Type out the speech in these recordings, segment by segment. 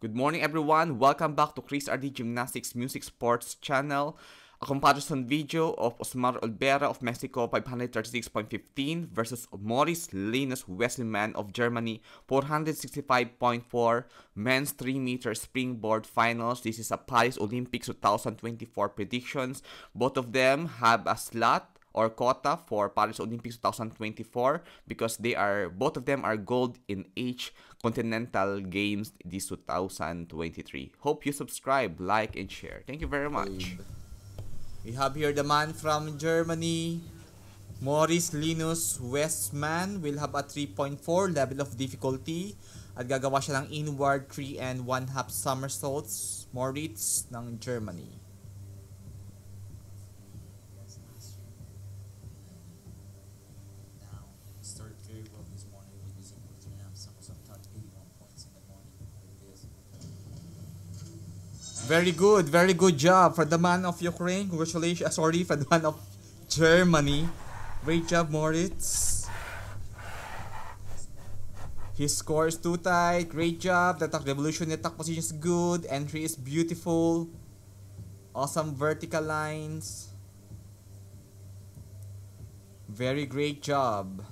Good morning everyone! Welcome back to Chris RD Gymnastics Music Sports channel. A comparison video of Osmar Olvera of Mexico 536.15 versus Maurice Linus Wesleyman of Germany 465.4 men's 3 meter springboard finals. This is a Paris Olympics 2024 predictions. Both of them have a slot or quota for Paris Olympics 2024 because they are both of them are gold in each continental games this 2023 hope you subscribe like and share. Thank you very much. We have here the man from Germany Maurice Linus Westman. Will have a 3.4 level of difficulty. At gagawa siya ng inward 3 and 1 half somersaults Moritz ng Germany Very good, very good job for the man of Ukraine. Congratulations, uh, sorry, for the man of Germany. Great job, Moritz. His score is too tight. Great job. The attack revolution, the attack position is good. Entry is beautiful. Awesome vertical lines. Very great job.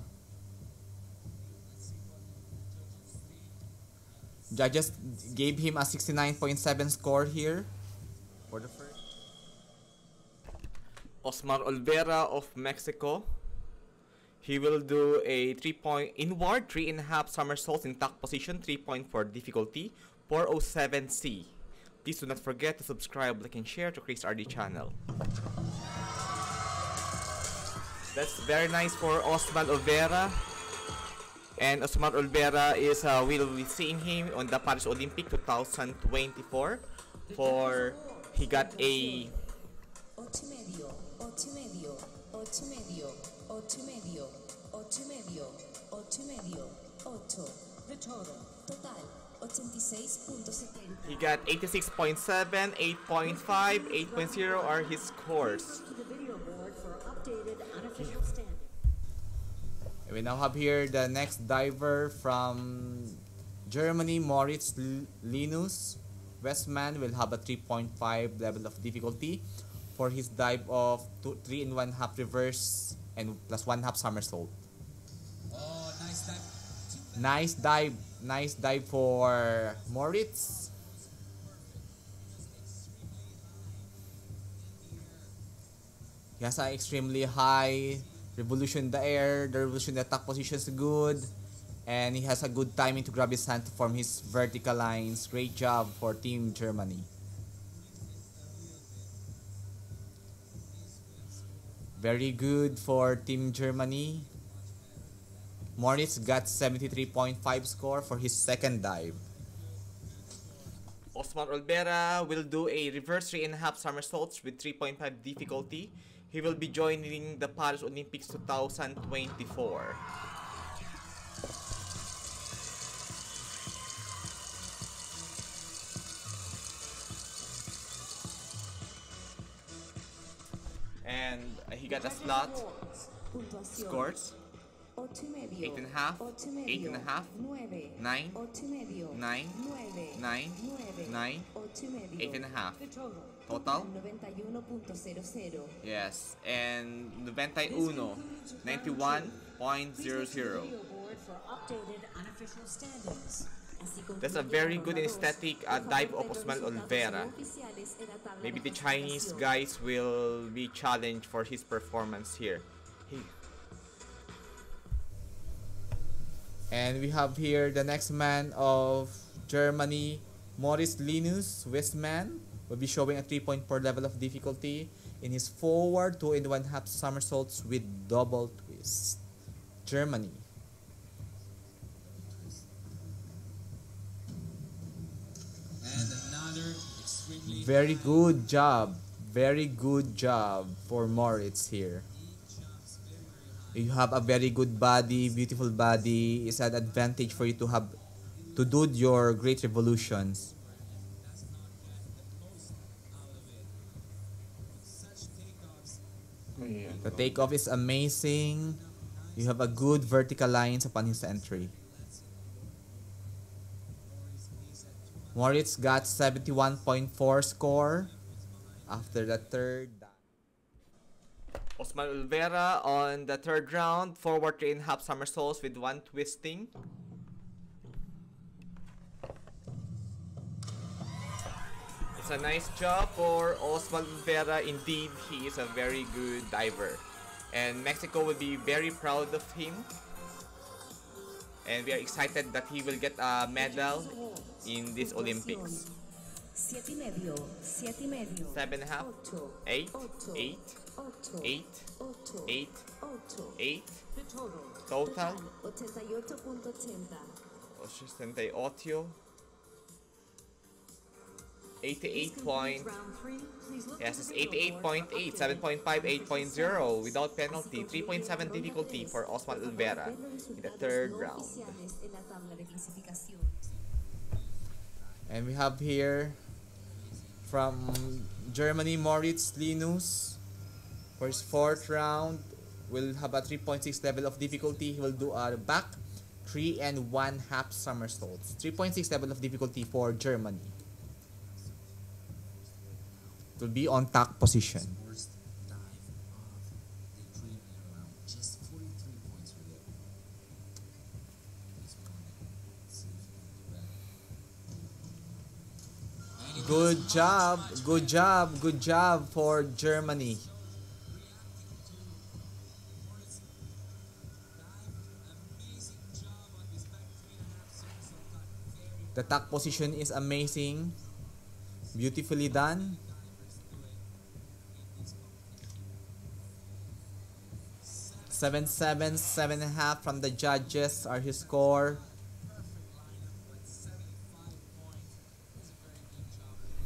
Judges gave him a 69.7 score here for the first. Osmar Olvera of Mexico. He will do a 3 point inward, 3 and a half somersaults in tuck position, 3 point for difficulty, 407C. Please do not forget to subscribe, like, and share to Chris RD channel. That's very nice for Osmar Olvera. And Osmar Olvera is uh, we'll be seeing him on the Paris Olympic 2024 for he got a 8 medio, 8 medio, 8 medio, 8 medio, 8 medio, 8 medio, 8. The total, total, 86.70. he got 86.7, 8.5, 8.0 are his scores. We now have here the next diver from Germany, Moritz L- Linus. Westman will have a 3.5 level of difficulty for his dive of two, 3 and 1 half reverse and plus 1 half somersault. Oh, nice dive. Nice dive, nice dive for Moritz. He has an extremely high revolution the air, the revolution the attack position is good, and he has a good timing to grab his hand to form his vertical lines. Great job for Team Germany. Very good for Team Germany. Moritz got 73.5 score for his second dive. Osmar Olvera will do a reverse 3 and half somersaults with 3.5 difficulty. He will be joining the Paris Olympics 2024. And he got a slot. Scores 8 y medio. Eight and a half, 8 y eight medio, and a half, 9. nine, 8 y medio. nine, 9. nine, 9. nine, 8 y medio. eight and a half. The total. Total? 91.00. Yes, and 91, 91.00. Video board for updated unofficial standings. Así That's a very good and dos. aesthetic uh, dive of los Osman Olvera. no oficiales en la tabla Maybe the Chinese guys will be challenged for his performance here. He, And we have here the next man of Germany, Moritz Linus Westman, will be showing a 3.4 level of difficulty in his forward 2 and 1 half somersaults with double twist. Germany. And another extremely Very good job. Very good job for Moritz here. You have a very good body, beautiful body. It's an advantage for you to have to do your great revolutions. The oh. takeoff is amazing. You have a good vertical lines upon his entry. Moritz got 71.4 score after the third. Osman Olvera on the third round, forward three and a half somersaults with one twisting. It's a nice job for Osman Vera. Indeed, he is a very good diver. And Mexico will be very proud of him. And we are excited that he will get a medal in this Olympics. Siete y medio, siete y medio. Seven and a half, Ocho, eight, ocho, eight, ocho, eight, ocho, eight, ocho. eight, The total. Total. 88.80. 88, 88 point. Round three, please look Yes, it's the 88.8, 7.5, 8.0 without penalty, 3.7 difficulty for Osman Olvera in the third round. oficiales en la tabla de clasificación. And we have here from Germany Moritz Linus for his fourth round will have a 3.6 level of difficulty. He will do a back three and one half somersaults. 3.6 level of difficulty for Germany. Will be on tuck position. Worst dive of the preliminary round. Just 43 points for you. This one, see if you can do better. And he Good job, good job, good job for Germany. The tuck position is amazing. Beautifully done. Seven, seven, seven and a half from the judges are his score.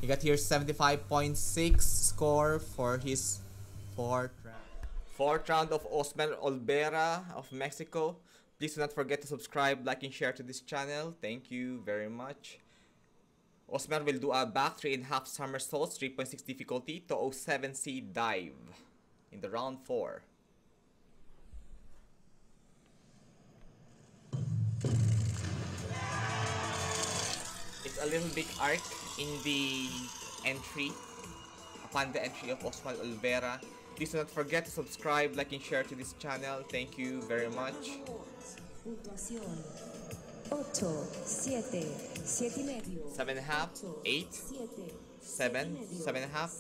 He got here 75.6 score for his fourth round. Fourth round of Osman Olvera of Mexico. Please do not forget to subscribe, like, and share to this channel. Thank you very much. Osman will do a back 3.5 somersaults, 3.6 difficulty to 07C dive in the round 4. there's a little big arc in the entry, upon the entry of Oswald Olvera. Please do not forget to subscribe, like, and share to this channel. Thank you very much. Seven and a half, eight, seven, seven and a half,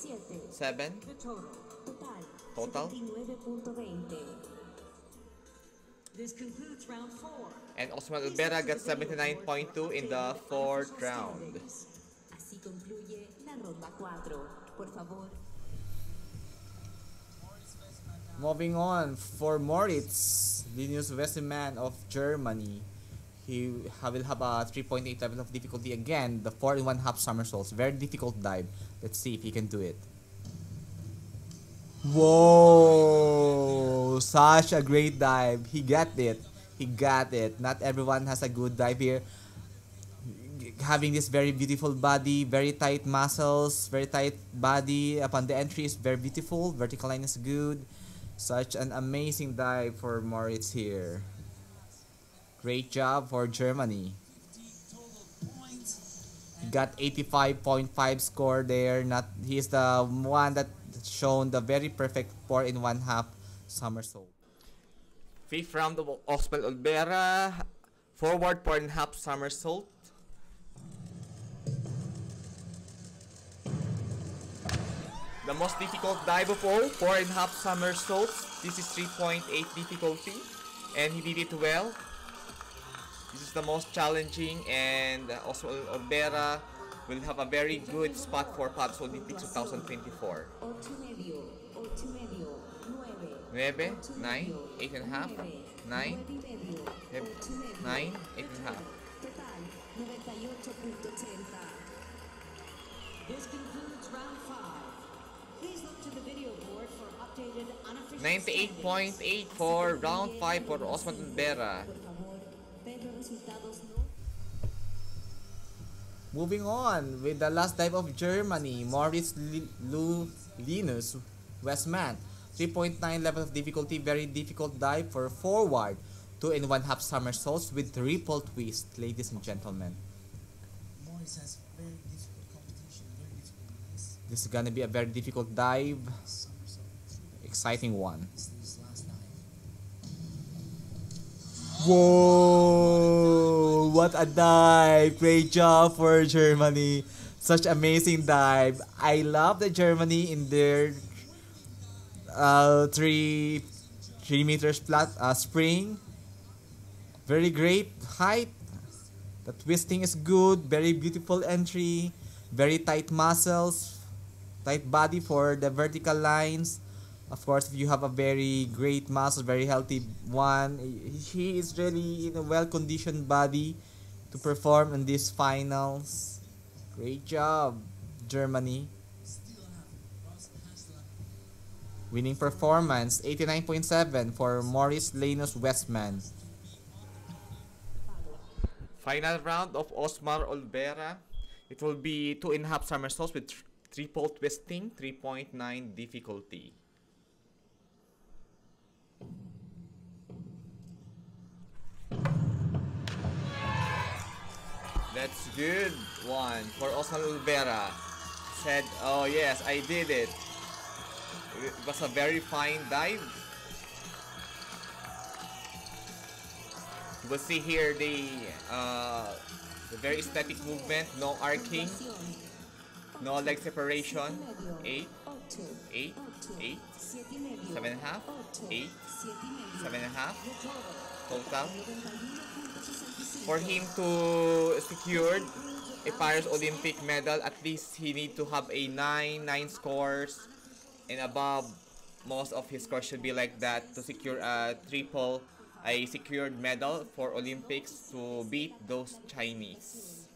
seven, total. Total. Total. 79.20. This concludes round 4. and Osman Olvera got 79.2 in the fourth round. Así concluye la ronda 4. Por favor, Moving on for Moritz, Linus Westermann of Germany. He will have a 3.8 level of difficulty again. The 4 and 1 half somersaults. Very difficult dive. Let's see if he can do it. Whoa! Such a great dive. He got it. He got it. Not everyone has a good dive here. Having this very beautiful body, very tight muscles, very tight body upon the entry is very beautiful. Vertical line is good. Such an amazing dive for Moritz here. Great job for Germany. He got 85.5 score there. Not he's the one that shown the very perfect four in one half somersault. Fifth round of Osman Olvera. Forward four and a half somersault. The most difficult dive of all, four and a half somersaults. This is 3.8 difficulty, and he did it well. This is the most challenging, and Osman Olvera will have a very good spot for Paris Olympics 2024. 8 y medio, 8 y medio, 9. Nueve, nine, eight and a half, nine, Yep. Nine, eight and a half. Total, 98.80. This concludes round 5. Please look to the video board for updated unofficial 98.8 for round 5 for Osman Olvera. Moving on with the last dive of Germany, Moritz Lu Linus Westman. 3.9 level of difficulty, very difficult dive for forward. Two and one half somersaults with triple twist, ladies and gentlemen. Morris has very difficult competition, very difficult. This is gonna be a very difficult dive. Exciting one. this is his last dive. Whoa! What a dive! Great job for Germany. Such amazing dive. I love the Germany in their uh, three three meters flat uh, spring. Very great height. The twisting is good. Very beautiful entry. Very tight muscles. Tight body for the vertical lines. Of course, if you have a very great muscle, very healthy one, he is really in a well-conditioned body to perform in these finals. Great job, Germany. Winning performance, 89.7 for Maurice Lanus Westman. Final round of Osmar Olvera. It will be two and a half somersaults with triple twisting, 3.9 difficulty. That's good one for Osmar Olvera. Said, oh yes, I did it. It was a very fine dive. You will see here the uh, the very aesthetic movement, no arcing, no leg separation. Eight, eight, eight, seven and a half, eight, seven and a half total for him to secure a Paris Olympic medal, at least he need to have a 9, 9 scores and above. Most of his scores should be like that to secure a triple, a secured medal for Olympics to beat those Chinese.